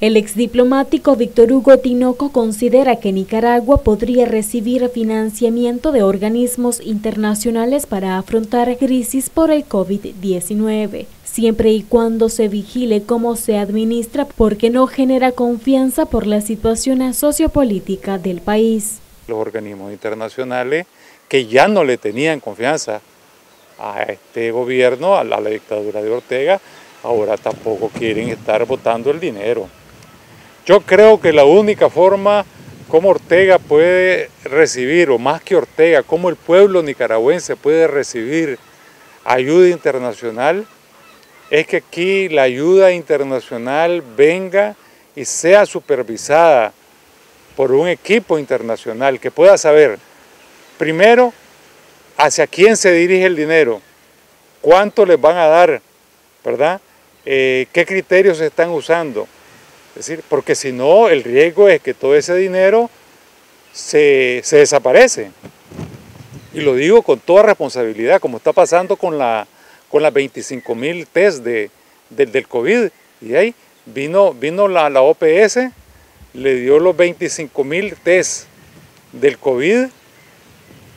El exdiplomático Víctor Hugo Tinoco considera que Nicaragua podría recibir financiamiento de organismos internacionales para afrontar crisis por el COVID-19, siempre y cuando se vigile cómo se administra porque no genera confianza por la situación sociopolítica del país. Los organismos internacionales que ya no le tenían confianza a este gobierno, a la, dictadura de Ortega, ahora tampoco quieren estar votando el dinero. Yo creo que la única forma como Ortega puede recibir, o más que Ortega, como el pueblo nicaragüense puede recibir ayuda internacional, es que aquí la ayuda internacional venga y sea supervisada por un equipo internacional que pueda saber, primero, hacia quién se dirige el dinero, cuánto les van a dar, ¿verdad? Eh, qué criterios se están usando. Es decir, porque si no, el riesgo es que todo ese dinero se, desaparece. Y lo digo con toda responsabilidad, como está pasando con, la, con las 25 mil test de, del COVID. Y ahí vino, vino la, la OPS, le dio los 25 mil test del COVID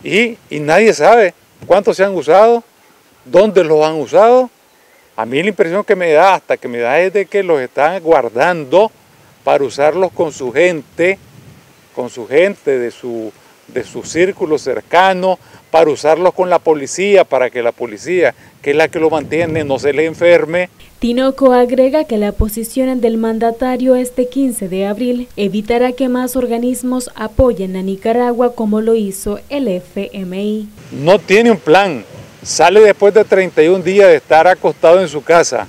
y, y nadie sabe cuántos se han usado, dónde los han usado. A mí la impresión que me da, hasta que me da es de que los están guardando para usarlos con su gente, con su gente de su, de su círculo cercano, para usarlos con la policía, para que la policía, que es la que lo mantiene, no se le enferme. Tinoco agrega que la posición del mandatario este 15 de abril evitará que más organismos apoyen a Nicaragua como lo hizo el FMI. No tiene un plan, sale después de 31 días de estar acostado en su casa,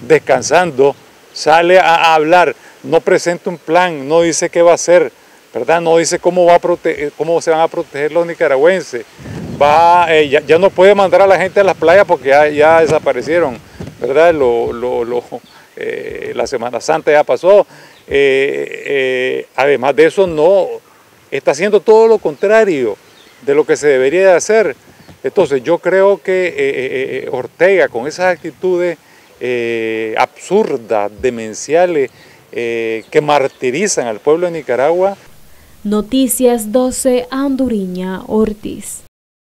descansando, sale a hablar, no presenta un plan, no dice qué va a hacer, ¿verdad? No dice cómo, va a cómo se van a proteger los nicaragüenses. Va, eh, ya, no puede mandar a la gente a las playas porque ya, desaparecieron, ¿verdad? Eh, la Semana Santa ya pasó. Eh, además de eso, no, está haciendo todo lo contrario de lo que se debería de hacer. Entonces yo creo que Ortega con esas actitudes absurdas, demenciales, que martirizan al pueblo de Nicaragua, Noticias 12 Anduriña Ortiz.